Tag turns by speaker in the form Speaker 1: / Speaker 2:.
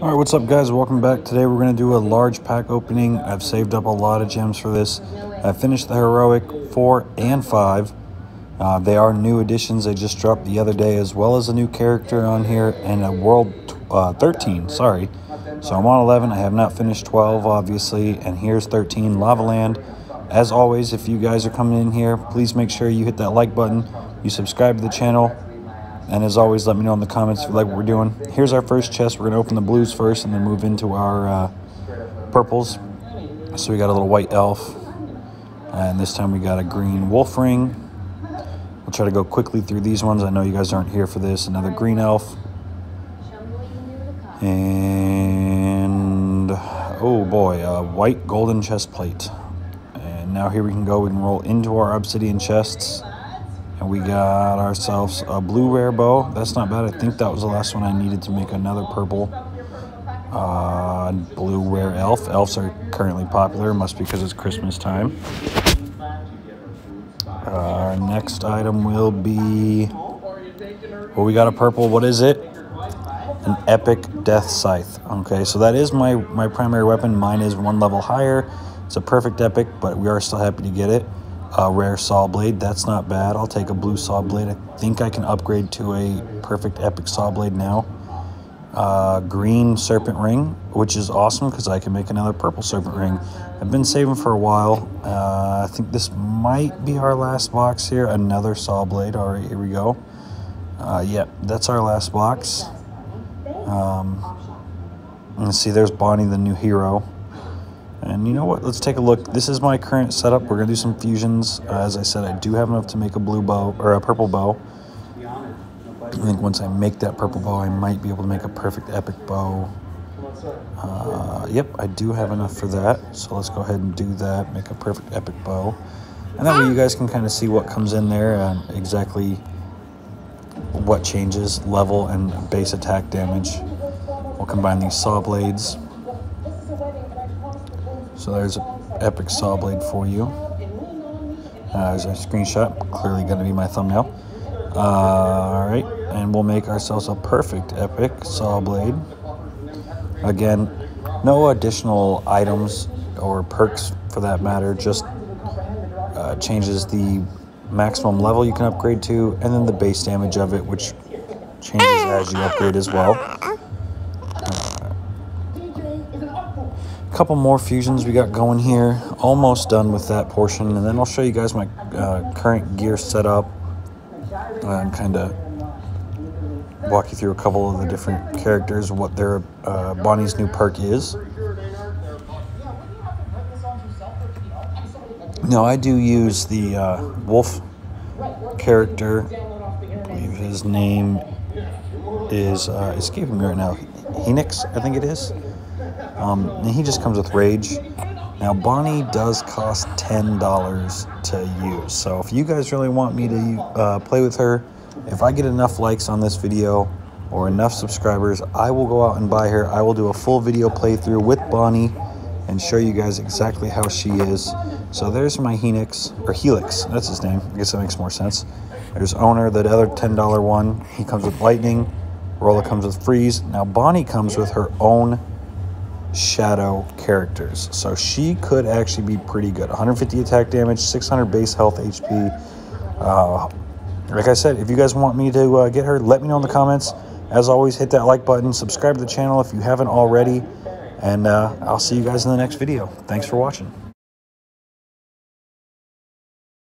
Speaker 1: All right, what's up, guys? Welcome back. Today we're going to do a large pack opening. I've saved up a lot of gems for this. I finished the Heroic 4 and 5. Uh, they are new additions. They just dropped the other day, as well as a new character on here and a World uh, 13, sorry. So I'm on 11. I have not finished 12, obviously. And here's 13, Lava Land. As always, if you guys are coming in here, please make sure you hit that like button. You subscribe to the channel and as always, let me know in the comments if you like what we're doing. Here's our first chest. We're going to open the blues first and then move into our uh, purples. So we got a little white elf. And this time we got a green wolf ring. We'll try to go quickly through these ones. I know you guys aren't here for this. Another green elf. And, oh boy, a white golden chest plate. And now here we can go. We can roll into our obsidian chests. And we got ourselves a blue rare bow. That's not bad. I think that was the last one I needed to make another purple. Uh, blue rare elf. Elves are currently popular. Must be because it's Christmas time. Our next item will be... Well, we got a purple. What is it? An epic death scythe. Okay, so that is my, my primary weapon. Mine is one level higher. It's a perfect epic, but we are still happy to get it a rare saw blade. That's not bad. I'll take a blue saw blade. I think I can upgrade to a perfect epic saw blade now. Uh, green serpent ring, which is awesome because I can make another purple serpent ring. I've been saving for a while. Uh, I think this might be our last box here. Another saw blade. All right, here we go. Uh, yep, yeah, that's our last box. Um, let's see, there's Bonnie, the new hero. And you know what? Let's take a look. This is my current setup. We're going to do some fusions. Uh, as I said, I do have enough to make a blue bow or a purple bow. I think once I make that purple bow, I might be able to make a perfect epic bow. Uh, yep, I do have enough for that. So let's go ahead and do that. Make a perfect epic bow. And that way you guys can kind of see what comes in there and exactly what changes level and base attack damage. We'll combine these saw blades. So there's an epic saw blade for you. Uh, a screenshot, clearly going to be my thumbnail. Uh, all right, and we'll make ourselves a perfect epic saw blade. Again, no additional items or perks for that matter, just uh, changes the maximum level you can upgrade to, and then the base damage of it, which changes as you upgrade as well. Couple more fusions we got going here. Almost done with that portion and then I'll show you guys my uh, current gear setup. And kind of walk you through a couple of the different characters what their uh, Bonnie's new perk is. Now I do use the uh, wolf character. I believe his name is uh, escaping me right now. Henix I think it is um, and he just comes with Rage. Now, Bonnie does cost $10 to use. So if you guys really want me to uh, play with her, if I get enough likes on this video or enough subscribers, I will go out and buy her. I will do a full video playthrough with Bonnie and show you guys exactly how she is. So there's my Helix, or Helix, that's his name. I guess that makes more sense. There's Onir, the other $10 one. He comes with Lightning. Rolla comes with Freeze. Now Bonnie comes with her own shadow characters. So she could actually be pretty good. 150 attack damage, 600 base health HP. Uh, like I said, if you guys want me to uh, get her, let me know in the comments. As always, hit that like button, subscribe to the channel if you haven't already, and uh, I'll see you guys in the next video. Thanks for watching.